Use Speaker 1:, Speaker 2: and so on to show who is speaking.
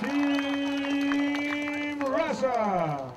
Speaker 1: Team Russia.